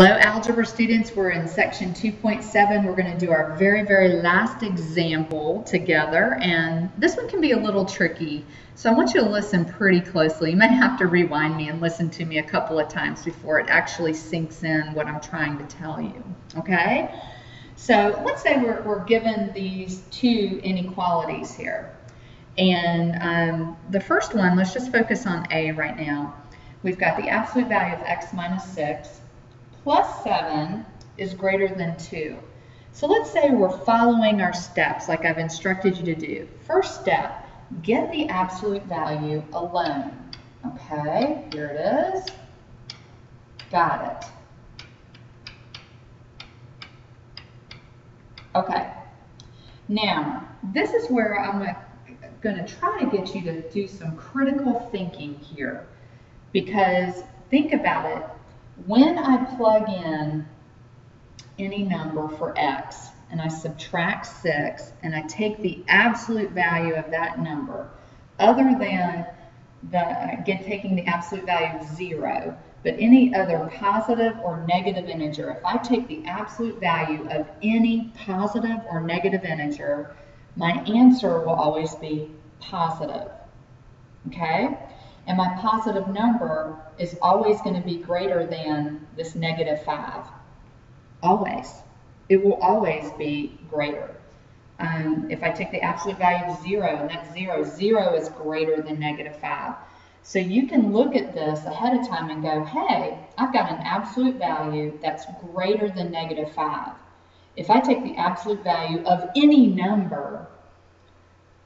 Hello algebra students, we're in section 2.7. We're going to do our very, very last example together and this one can be a little tricky. So I want you to listen pretty closely. You may have to rewind me and listen to me a couple of times before it actually sinks in what I'm trying to tell you. Okay? So let's say we're, we're given these two inequalities here. And um, the first one, let's just focus on A right now. We've got the absolute value of x minus 6 plus 7 is greater than 2. So let's say we're following our steps like I've instructed you to do. First step, get the absolute value alone. Okay, here it is. Got it. Okay, now this is where I'm going to try to get you to do some critical thinking here because think about it when I plug in any number for x and I subtract 6 and I take the absolute value of that number other than the again taking the absolute value of 0 but any other positive or negative integer if I take the absolute value of any positive or negative integer my answer will always be positive. Okay and my positive number is always going to be greater than this negative 5. Always. It will always be greater. Um, if I take the absolute value of 0, and that's 0, 0 is greater than negative 5. So you can look at this ahead of time and go, hey, I've got an absolute value that's greater than negative 5. If I take the absolute value of any number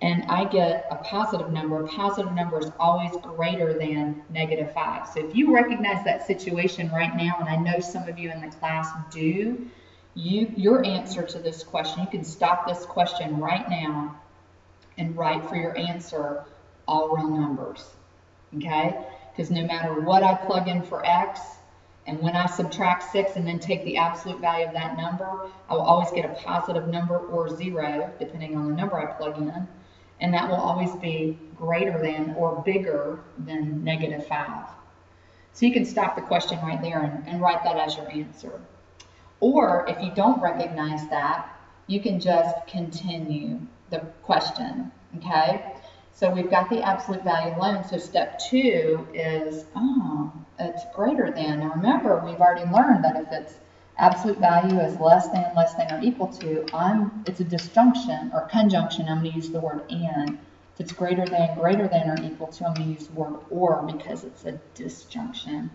and I get a positive number, a positive number is always greater than negative 5. So if you recognize that situation right now, and I know some of you in the class do, you your answer to this question, you can stop this question right now and write for your answer all real numbers, okay? Because no matter what I plug in for x, and when I subtract 6 and then take the absolute value of that number, I will always get a positive number or 0, depending on the number I plug in and that will always be greater than or bigger than negative 5. So you can stop the question right there and, and write that as your answer. Or if you don't recognize that, you can just continue the question, okay? So we've got the absolute value alone. So step two is, oh, it's greater than. Now remember, we've already learned that if it's absolute value is less than, less than, or equal to, I'm, it's a disjunction or conjunction. I'm going to use the word and. If it's greater than, greater than, or equal to, I'm going to use the word or because it's a disjunction.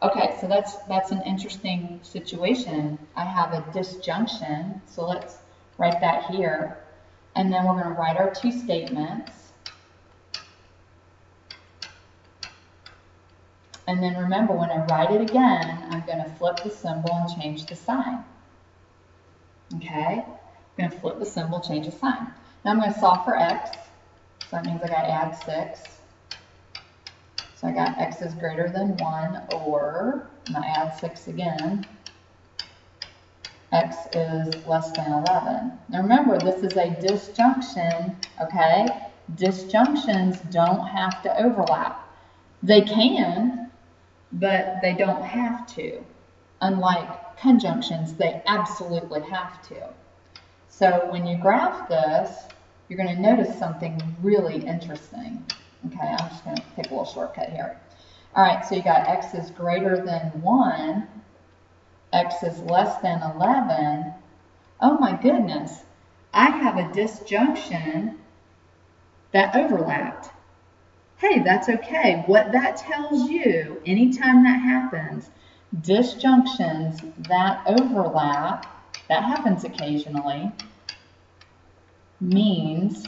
Okay, so that's that's an interesting situation. I have a disjunction, so let's write that here. And then we're going to write our two statements. And then remember, when I write it again, I'm going to flip the symbol and change the sign. Okay? I'm going to flip the symbol, change the sign. Now I'm going to solve for x. So that means I got to add 6. So I got x is greater than 1, or, I'm going to add 6 again, x is less than 11. Now remember, this is a disjunction, okay? Disjunctions don't have to overlap. They can, but they don't have to. Unlike conjunctions, they absolutely have to. So when you graph this, you're going to notice something really interesting. Okay, I'm just going to take a little shortcut here. All right, so you got x is greater than 1, x is less than 11. Oh my goodness, I have a disjunction that overlapped hey, that's okay. What that tells you, anytime that happens, disjunctions that overlap, that happens occasionally, means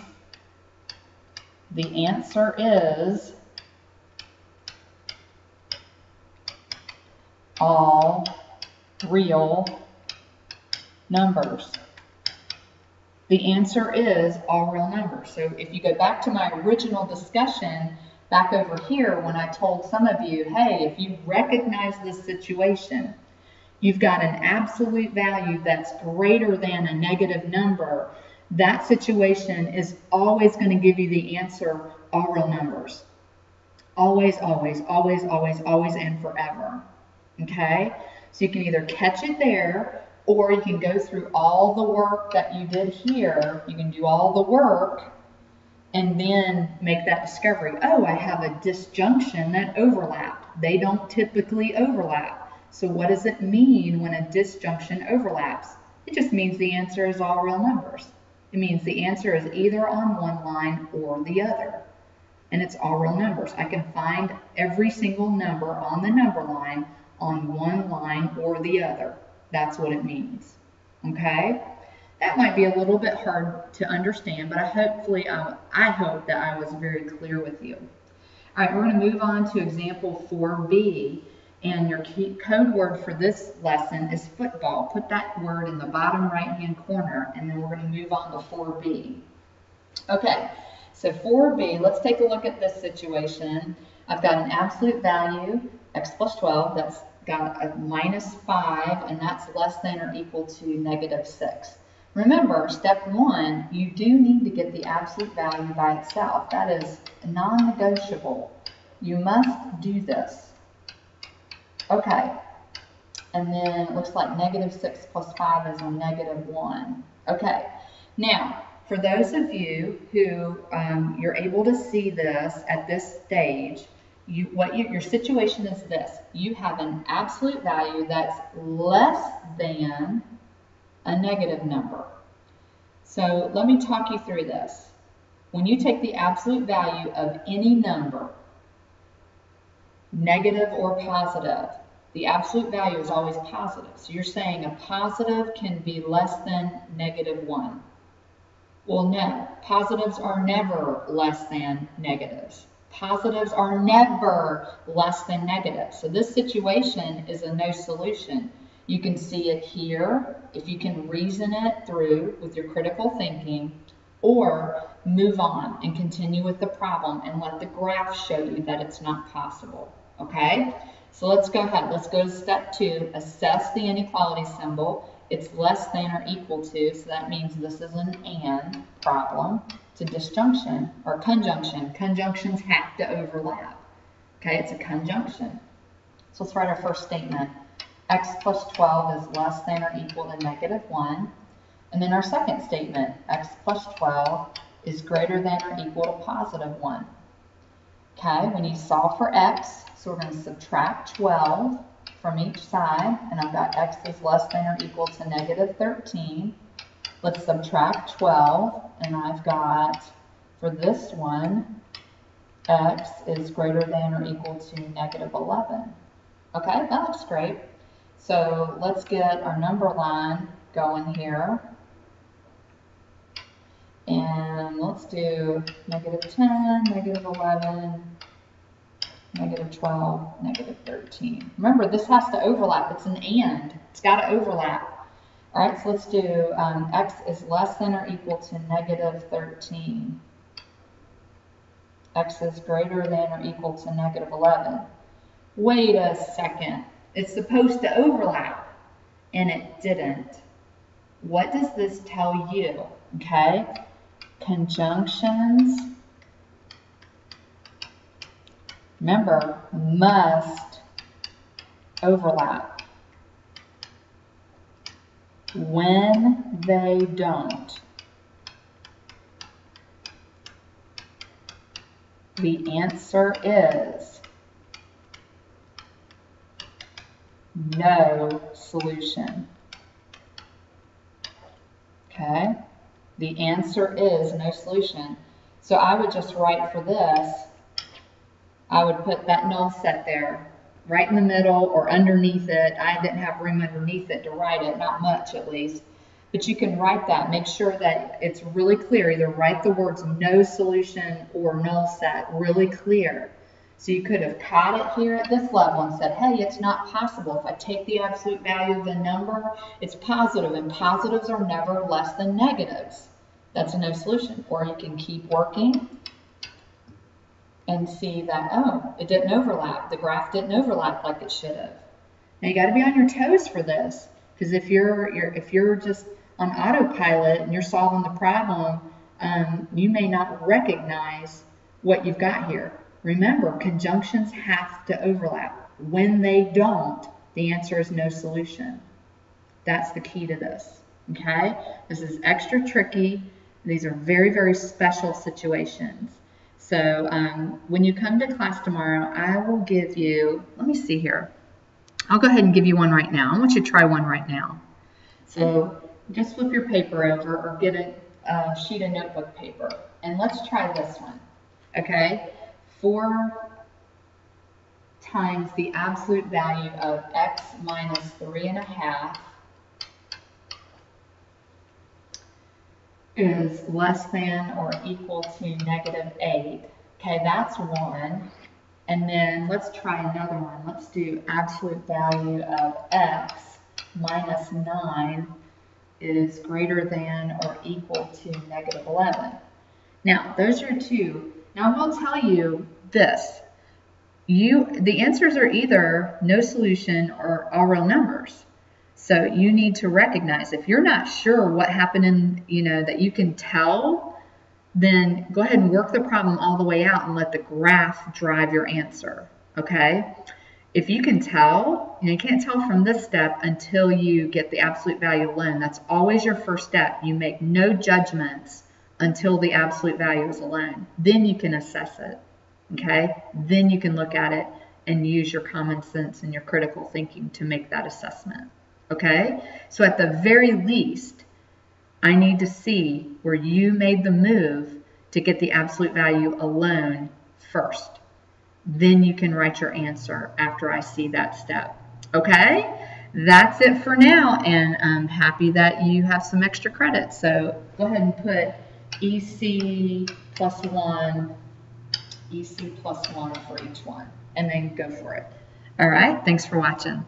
the answer is all real numbers. The answer is all real numbers. So if you go back to my original discussion back over here when I told some of you, hey, if you recognize this situation, you've got an absolute value that's greater than a negative number, that situation is always going to give you the answer all real numbers. Always, always, always, always, always, and forever. Okay? So you can either catch it there or you can go through all the work that you did here. You can do all the work and then make that discovery. Oh, I have a disjunction that overlapped. They don't typically overlap. So what does it mean when a disjunction overlaps? It just means the answer is all real numbers. It means the answer is either on one line or the other. And it's all real numbers. I can find every single number on the number line on one line or the other. That's what it means. Okay? That might be a little bit hard to understand, but I hopefully I, I hope that I was very clear with you. All right, we're going to move on to example 4b. And your code word for this lesson is football. Put that word in the bottom right hand corner, and then we're going to move on to 4b. Okay, so 4b, let's take a look at this situation. I've got an absolute value, x plus 12, that's got a minus 5, and that's less than or equal to negative 6. Remember, step one, you do need to get the absolute value by itself. That is non-negotiable. You must do this. Okay, and then it looks like negative 6 plus 5 is a negative 1. Okay, now, for those of you who um, you're able to see this at this stage, you, what you, your situation is this. You have an absolute value that's less than a negative number. So let me talk you through this. When you take the absolute value of any number, negative or positive, the absolute value is always positive. So you're saying a positive can be less than negative 1. Well, no. Positives are never less than negatives. Positives are never less than negatives. So this situation is a no solution. You can see it here if you can reason it through with your critical thinking, or move on and continue with the problem and let the graph show you that it's not possible. Okay? So let's go ahead. Let's go to step two, assess the inequality symbol. It's less than or equal to, so that means this is an and problem. It's a disjunction or conjunction. Conjunctions have to overlap. Okay, it's a conjunction. So let's write our first statement. x plus 12 is less than or equal to negative 1. And then our second statement, x plus 12 is greater than or equal to positive 1. Okay, need to solve for x, so we're going to subtract 12 from each side, and I've got x is less than or equal to negative 13. Let's subtract 12, and I've got, for this one, x is greater than or equal to negative 11. Okay, that looks great. So let's get our number line going here. And let's do negative 10, negative 11, negative 12, negative 13. Remember, this has to overlap. It's an and. It's got to overlap. All right, so let's do um, x is less than or equal to negative 13. x is greater than or equal to negative 11. Wait a second. It's supposed to overlap, and it didn't. What does this tell you? Okay, conjunctions remember, must overlap. When they don't, the answer is no solution. Okay? The answer is no solution. So I would just write for this I would put that null set there, right in the middle or underneath it. I didn't have room underneath it to write it, not much at least. But you can write that. Make sure that it's really clear. Either write the words no solution or null set really clear. So you could have caught it here at this level and said, hey, it's not possible. If I take the absolute value of the number, it's positive, and positives are never less than negatives. That's a no solution. Or you can keep working and see that, oh, it didn't overlap. The graph didn't overlap like it should have. Now you got to be on your toes for this because if you're, you're if you're just on autopilot and you're solving the problem, um, you may not recognize what you've got here. Remember, conjunctions have to overlap. When they don't, The answer is no solution. That's the key to this, okay? This is extra tricky. These are very, very special situations. So um, when you come to class tomorrow, I will give you, let me see here. I'll go ahead and give you one right now. I want you to try one right now. So just flip your paper over or get a, a sheet of notebook paper. And let's try this one, okay? 4 times the absolute value of x minus 3 and a half is less than or equal to negative 8. Okay, that's one. And then let's try another one. Let's do absolute value of x minus 9 is greater than or equal to negative 11. Now, those are two. Now, I will tell you this. You, the answers are either no solution or all real numbers. So you need to recognize if you're not sure what happened in, you know, that you can tell, then go ahead and work the problem all the way out and let the graph drive your answer. Okay? If you can tell, you, you can't tell from this step until you get the absolute value alone. That's always your first step. You make no judgments until the absolute value is alone. Then you can assess it. Okay? Then you can look at it and use your common sense and your critical thinking to make that assessment. Okay? So at the very least, I need to see where you made the move to get the absolute value alone first. Then you can write your answer after I see that step. Okay? That's it for now, and I'm happy that you have some extra credit. So go ahead and put EC plus one, EC plus one for each one, and then go for it. All right, thanks for watching.